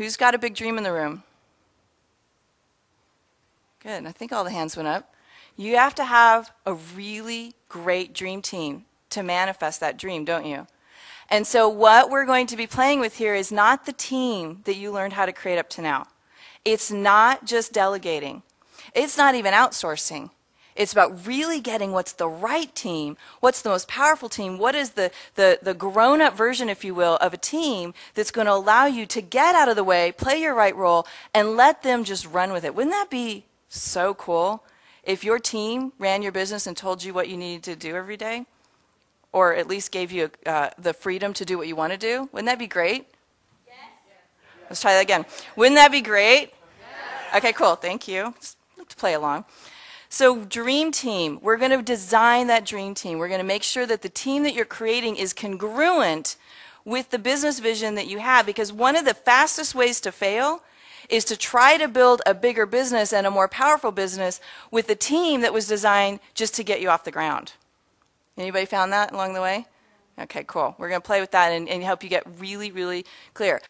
Who's got a big dream in the room? Good. I think all the hands went up. You have to have a really great dream team to manifest that dream, don't you? And so, what we're going to be playing with here is not the team that you learned how to create up to now. It's not just delegating, it's not even outsourcing. It's about really getting what's the right team, what's the most powerful team, what is the, the, the grown up version, if you will, of a team that's going to allow you to get out of the way, play your right role, and let them just run with it. Wouldn't that be so cool if your team ran your business and told you what you needed to do every day? Or at least gave you uh, the freedom to do what you want to do? Wouldn't that be great? Yes. Let's try that again. Wouldn't that be great? Yes. Okay, cool. Thank you. Let's play along. So, dream team, we're going to design that dream team. We're going to make sure that the team that you're creating is congruent with the business vision that you have because one of the fastest ways to fail is to try to build a bigger business and a more powerful business with a team that was designed just to get you off the ground. Anybody found that along the way? Okay, cool. We're going to play with that and, and help you get really, really clear.